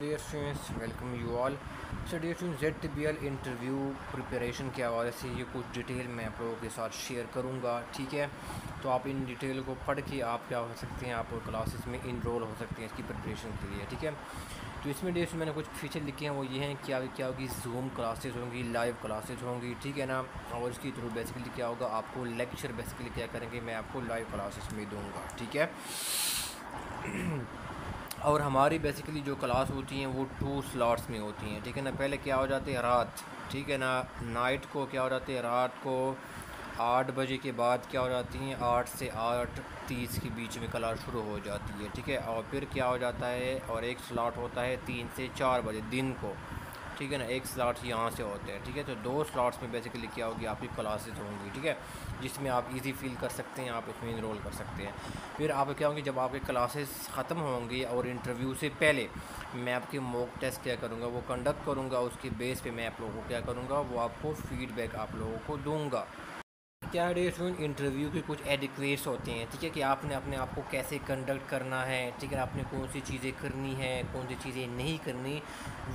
Dear students welcome you all so dear student Z B L interview preparation के हवाले से ये कुछ डिटेल मैं आप लोगों के साथ शेयर करूँगा, ठीक है? तो आप इन डिटेल को पढ़ के आप क्या हो सकते हैं, आप क्लासेस में इनरोल हो सकते हैं इसकी प्रिपरेशन के लिए, ठीक है? तो इसमें डियर मैंने कुछ फीचर लिखे हैं, वो ये हैं क्या क्या होगी जूम क्लासेज होंगी लाइव क्लासेज होंगी, ठीक है ना? और इसके थ्रू बेसिकली क्या होगा, आपको लेक्चर बेसिकली क्या करेंगे, मैं आपको लाइव क्लासेस में दूँगा, ठीक है? और हमारी बेसिकली जो क्लास होती हैं, वो टू स्लॉट्स में होती हैं, ठीक है ना? पहले क्या हो जाते हैं? रात, ठीक है ना? नाइट को क्या हो जाते हैं? रात को आठ बजे के बाद क्या हो जाती हैं? आठ से आठ, तीस के बीच में क्लास शुरू हो जाती है, ठीक है? और फिर क्या हो जाता है? और एक स्लॉट होता है तीन से चार बजे, दिन को। ठीक है ना, एक स्लॉट यहाँ से होते हैं, ठीक है? तो दो स्लॉट्स में बेसिकली क्या होगी, आपकी क्लासेज होंगी, ठीक है? जिसमें आप इजी फील कर सकते हैं, आप इसमें इनरोल कर सकते हैं। फिर आप क्या होंगे, जब आपके क्लासेस ख़त्म होंगी और इंटरव्यू से पहले मैं आपके मॉक टेस्ट क्या करूँगा, वो कंडक्ट करूँगा, उसके बेस पर मैं आप लोगों को क्या करूँगा, वो आपको फीडबैक आप लोगों को दूँगा। क्या है स्टूडेंट इंटरव्यू के कुछ एडिक्वेट्स होते हैं? ठीक है कि आपने अपने आप को कैसे कंडक्ट करना है? ठीक है, आपने कौन सी चीज़ें करनी है कौन सी चीज़ें नहीं करनी?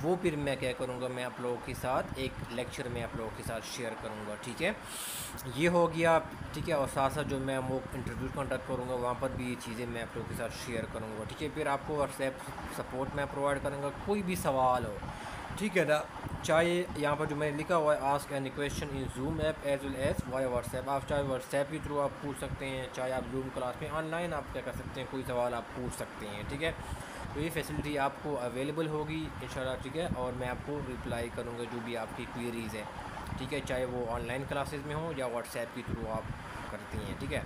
वो फिर मैं क्या करूँगा, मैं आप लोगों के साथ एक लेक्चर में आप लोगों के साथ शेयर करूँगा, ठीक है? ये हो गया, ठीक है, और साथ साथ जो मैं वो इंटरव्यू कंडक्ट करूँगा, वहाँ पर भी ये चीज़ें मैं आप लोगों के साथ शेयर करूँगा, ठीक है? फिर आपको व्हाट्सएप सपोर्ट मैं प्रोवाइड करूँगा, कोई भी सवाल हो ठीक है ना? चाहे यहाँ पर जो मैंने लिखा हुआ है ask any question in Zoom app as well as via WhatsApp आप चाहे व्हाट्सएप के थ्रू आप पूछ सकते हैं, चाहे आप जूम क्लास में ऑनलाइन आप क्या कर सकते हैं, कोई सवाल आप पूछ सकते हैं, ठीक है? तो ये फैसिलिटी आपको अवेलेबल होगी इन ठीक है? और मैं आपको रिप्लाई करूँगा जो भी आपकी क्वेरीज़ हैं, ठीक है? चाहे वो ऑनलाइन क्लासेस में हो या व्हाट्सएप के थ्रू आप करती हैं, ठीक है?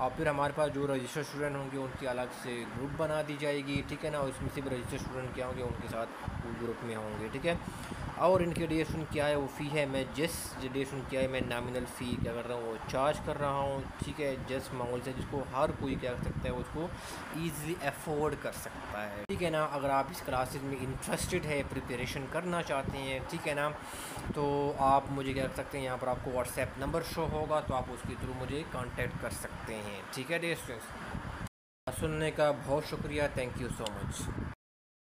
और फिर हमारे पास जो रजिस्टर स्टूडेंट होंगे, उनकी अलग से ग्रुप बना दी जाएगी, ठीक है ना? उसमें से भी रजिस्टर्ड स्टूडेंट क्या होंगे, उनके साथ ग्रुप में होंगे, ठीक है? और इनके ड्यूरेशन क्या है, वो फ़ी है। मैं जिस ड्यूरेशन क्या है, मैं नामिनल फ़ी क्या कर रहा हूँ, वो चार्ज कर रहा हूँ। ठीक है, जिस माहौल से जिसको हर कोई क्या कर सकता है, उसको ईज़िली अफोर्ड कर सकता है। ठीक है ना, अगर आप इस क्लासेस में इंटरेस्टेड है प्रिपरेशन करना चाहते हैं, ठीक है ना तो आप मुझे क्या कर सकते हैं, यहाँ पर आपको व्हाट्सएप नंबर शो होगा तो आप उसके थ्रू मुझे कॉन्टेक्ट कर सकते हैं। ठीक है डे सुनने का बहुत शुक्रिया। Thank you so much